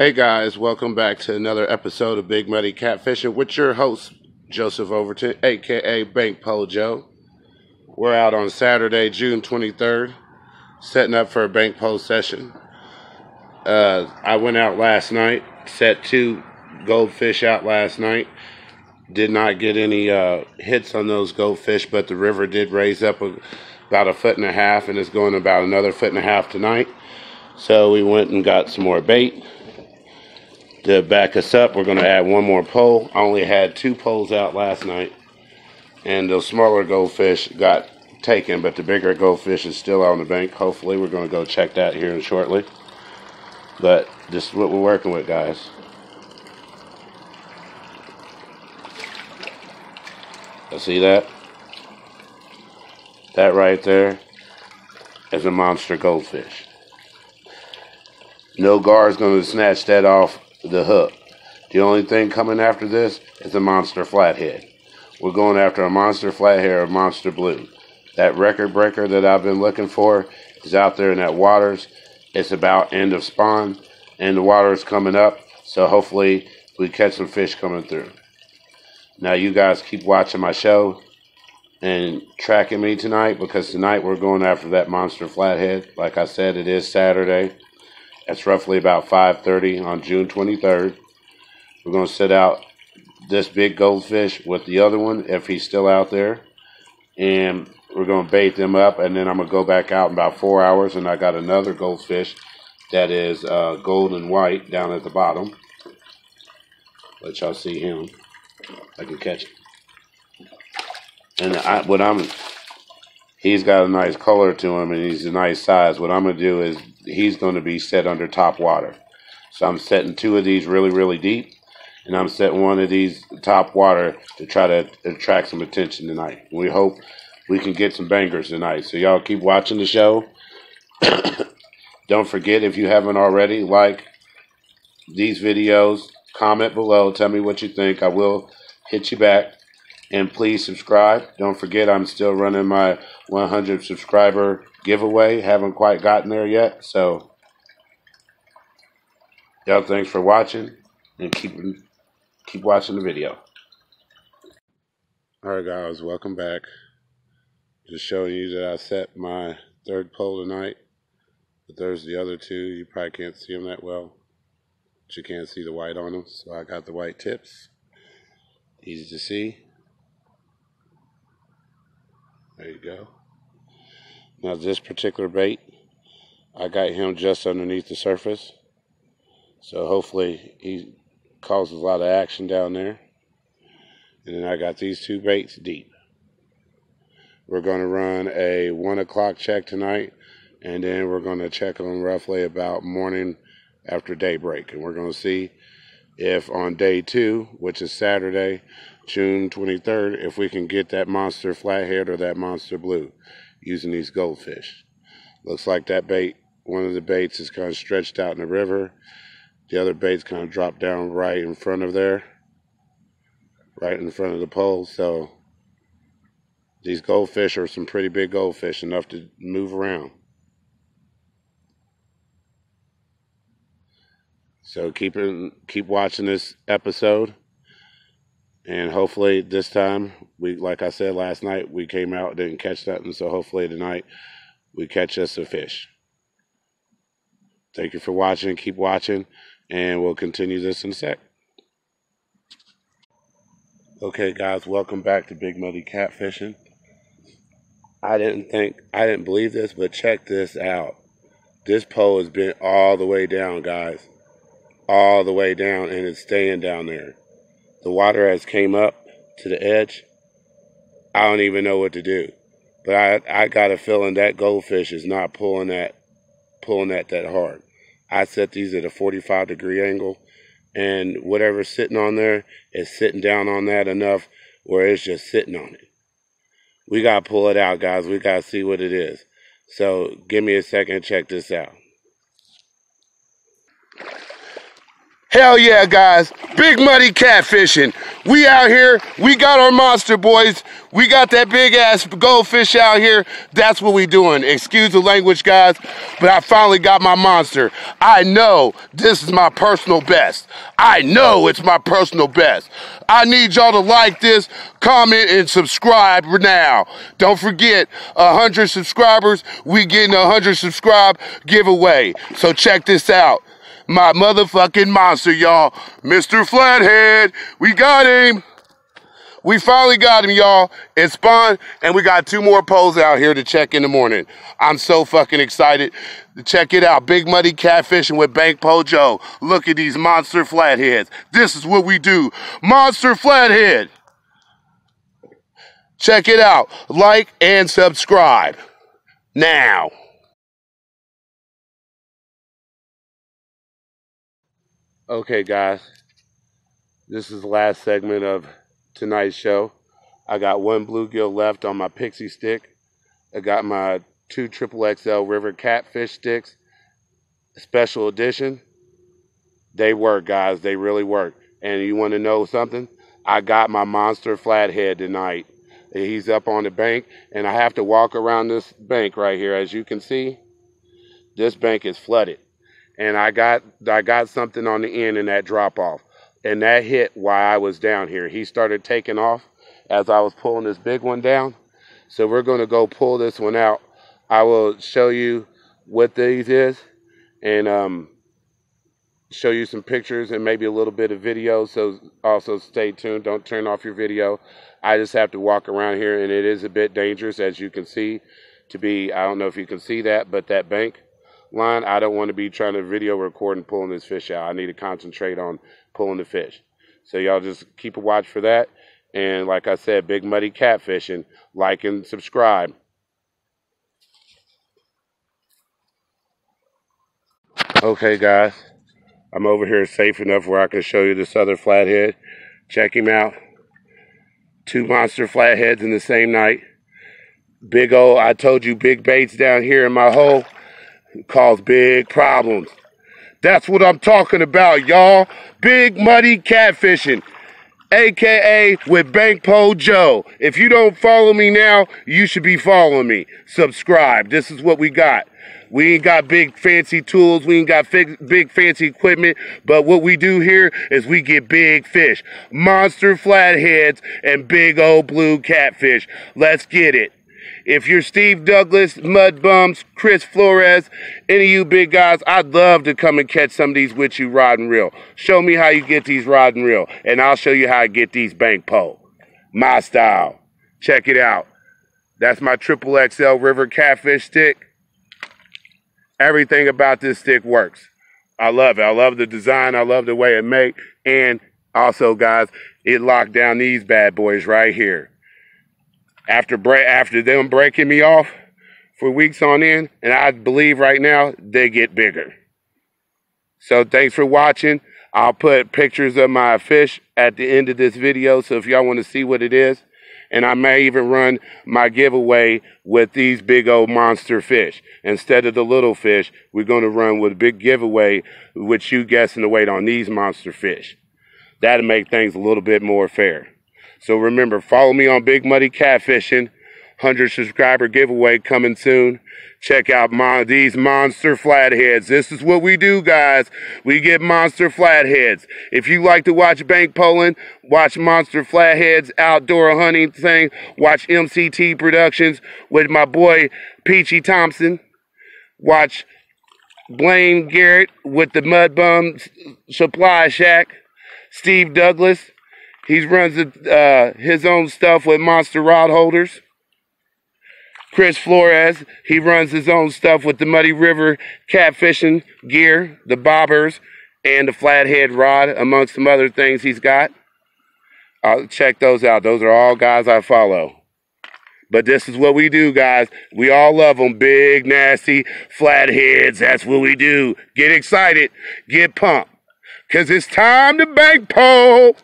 Hey guys, welcome back to another episode of Big Muddy Catfishing with your host, Joseph Overton, aka Bank Pole Joe. We're out on Saturday, June 23rd, setting up for a bank pole session. Uh, I went out last night, set two goldfish out last night. Did not get any uh, hits on those goldfish, but the river did raise up a, about a foot and a half, and it's going about another foot and a half tonight. So we went and got some more bait to back us up, we're going to add one more pole. I only had two poles out last night, and the smaller goldfish got taken, but the bigger goldfish is still on the bank. Hopefully, we're going to go check that here shortly. But this is what we're working with, guys. I see that? That right there is a monster goldfish. No gar's going to snatch that off the hook. The only thing coming after this is a monster flathead. We're going after a monster flathead or monster blue. That record breaker that I've been looking for is out there in that waters. It's about end of spawn and the water is coming up. So hopefully we catch some fish coming through. Now you guys keep watching my show and tracking me tonight because tonight we're going after that monster flathead. Like I said, it is Saturday. That's roughly about 5.30 on June 23rd. We're going to set out this big goldfish with the other one if he's still out there. And we're going to bait them up. And then I'm going to go back out in about four hours. And I got another goldfish that is uh, gold and white down at the bottom. Let y'all see him. I can catch him. And I, what I'm, he's got a nice color to him and he's a nice size. What I'm going to do is he's going to be set under top water. So I'm setting two of these really, really deep, and I'm setting one of these top water to try to attract some attention tonight. We hope we can get some bangers tonight. So y'all keep watching the show. Don't forget, if you haven't already, like these videos, comment below, tell me what you think. I will hit you back. And please subscribe. Don't forget, I'm still running my 100 subscriber giveaway. Haven't quite gotten there yet. So, y'all, thanks for watching and keep keep watching the video. All right, guys, welcome back. Just showing you that I set my third pole tonight. But there's the other two. You probably can't see them that well. But you can't see the white on them. So I got the white tips. Easy to see. There you go. Now this particular bait, I got him just underneath the surface. So hopefully he causes a lot of action down there. And then I got these two baits deep. We're going to run a 1 o'clock check tonight. And then we're going to check them roughly about morning after daybreak. And we're going to see if on day two, which is Saturday, June 23rd, if we can get that monster flathead or that monster blue using these goldfish. Looks like that bait, one of the baits is kind of stretched out in the river. The other bait's kind of dropped down right in front of there, right in front of the pole. So these goldfish are some pretty big goldfish, enough to move around. So keep in, keep watching this episode. And hopefully this time, we like I said last night, we came out didn't catch nothing. So hopefully tonight we catch us a fish. Thank you for watching. Keep watching, and we'll continue this in a sec. Okay, guys, welcome back to Big Muddy Catfishing. I didn't think, I didn't believe this, but check this out. This pole has been all the way down, guys. All the way down, and it's staying down there the water has came up to the edge, I don't even know what to do. But I I got a feeling that goldfish is not pulling that pulling that that hard. I set these at a 45 degree angle, and whatever's sitting on there is sitting down on that enough where it's just sitting on it. We got to pull it out, guys. We got to see what it is. So give me a second, check this out. Hell yeah, guys. Big Muddy Catfishing. We out here. We got our monster boys. We got that big ass goldfish out here. That's what we doing. Excuse the language, guys, but I finally got my monster. I know this is my personal best. I know it's my personal best. I need y'all to like this, comment, and subscribe now. Don't forget, 100 subscribers, we getting a 100 subscribe giveaway. So check this out. My motherfucking monster, y'all. Mr. Flathead, we got him. We finally got him, y'all. It's spawned, and we got two more poles out here to check in the morning. I'm so fucking excited. Check it out. Big Muddy Catfishing with Bank Pole Joe. Look at these monster flatheads. This is what we do. Monster flathead. Check it out. Like and subscribe. Now. Okay, guys. This is the last segment of tonight's show. I got one bluegill left on my pixie stick. I got my two triple XL river catfish sticks, special edition. They work, guys. They really work. And you want to know something? I got my monster flathead tonight. He's up on the bank, and I have to walk around this bank right here. As you can see, this bank is flooded, and I got I got something on the end in that drop off and that hit while I was down here. He started taking off as I was pulling this big one down. So we're going to go pull this one out. I will show you what these is and um, show you some pictures and maybe a little bit of video. So also stay tuned. Don't turn off your video. I just have to walk around here and it is a bit dangerous as you can see to be, I don't know if you can see that, but that bank line, I don't want to be trying to video record and pulling this fish out. I need to concentrate on pulling the fish. So y'all just keep a watch for that. And like I said, Big Muddy Catfishing, like and subscribe. Okay, guys, I'm over here safe enough where I can show you this other flathead. Check him out. Two monster flatheads in the same night. Big old, I told you, big baits down here in my hole cause big problems. That's what I'm talking about, y'all. Big Muddy Catfishing, aka with Bank Pole Joe. If you don't follow me now, you should be following me. Subscribe. This is what we got. We ain't got big fancy tools. We ain't got big fancy equipment. But what we do here is we get big fish, monster flatheads, and big old blue catfish. Let's get it. If you're Steve Douglas, Mud Bums, Chris Flores, any of you big guys, I'd love to come and catch some of these with you rod and reel. Show me how you get these rod and reel, and I'll show you how I get these bank pole. My style. Check it out. That's my triple XL river catfish stick. Everything about this stick works. I love it. I love the design. I love the way it make. And also, guys, it locked down these bad boys right here after break after them breaking me off for weeks on end, and I believe right now they get bigger. So thanks for watching. I'll put pictures of my fish at the end of this video, so if y'all want to see what it is, and I may even run my giveaway with these big old monster fish. Instead of the little fish, we're going to run with a big giveaway with you guessing the weight on these monster fish. That'll make things a little bit more fair. So remember, follow me on Big Muddy Catfishing. 100 subscriber giveaway coming soon. Check out these monster flatheads. This is what we do, guys. We get monster flatheads. If you like to watch bank polling, watch monster flatheads outdoor hunting thing, watch MCT Productions with my boy Peachy Thompson. Watch Blaine Garrett with the Mud Bum Supply Shack. Steve Douglas he runs uh, his own stuff with Monster Rod Holders. Chris Flores, he runs his own stuff with the Muddy River catfishing gear, the bobbers, and the flathead rod, amongst some other things he's got. I'll check those out. Those are all guys I follow. But this is what we do, guys. We all love them. Big, nasty flatheads. That's what we do. Get excited. Get pumped. Because it's time to bank pole.